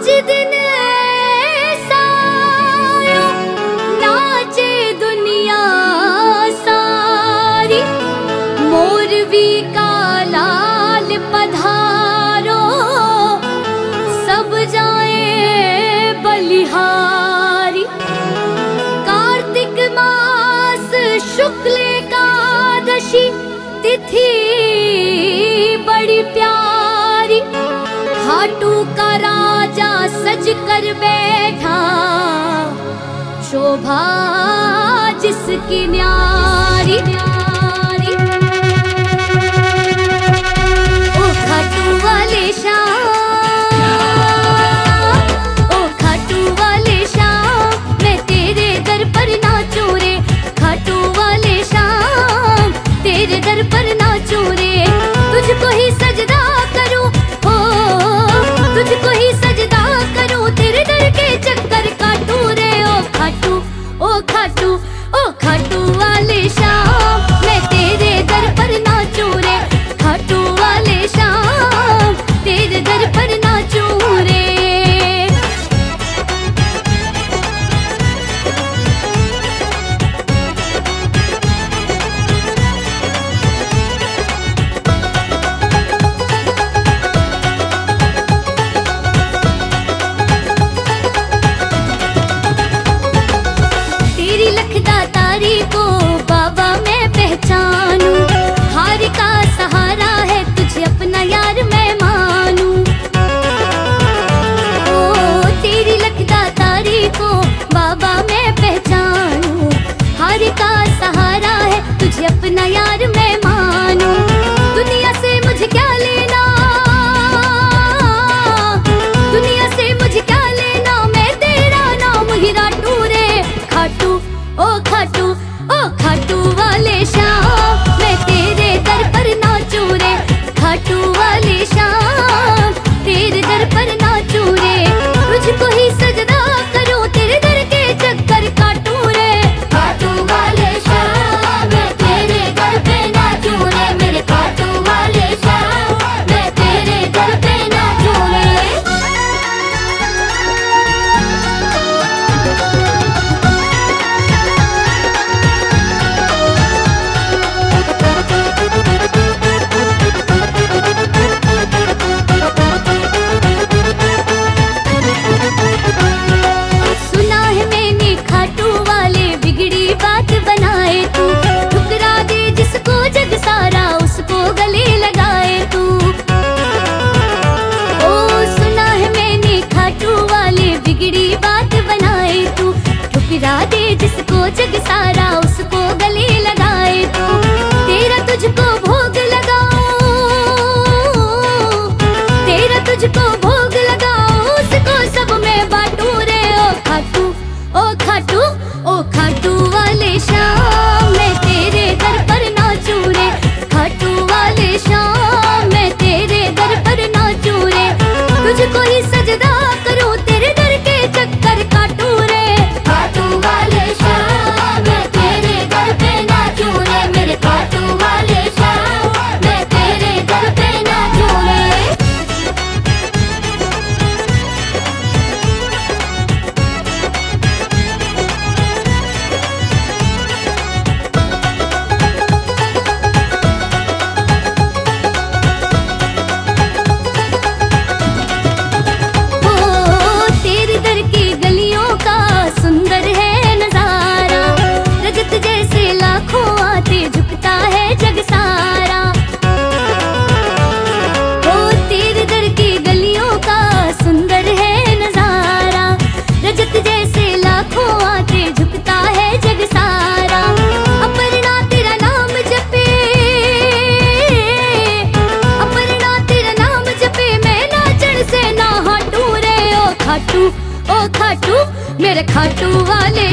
आज दिन दुनिया सारी। मोरवी का पधारो, सब जाए बलिहारी। कार्तिक मास शुक्ल तिथि बड़ी प्यारी। हाटू करा खोज कर बैठा शोभा जिसकी न्यारी। हाँ, ओ खट जग सारा उसको गले लगाए तो। तेरा तुझको भोग लगाओ तेरा तुझको भोग लगाओ उसको सब में बाटू रे, ओ खाटू ओ खाटू ओ खाटू वाले शाम मैं तेरे दर पर ना रे, खाटू वाले शाम हाटू वाले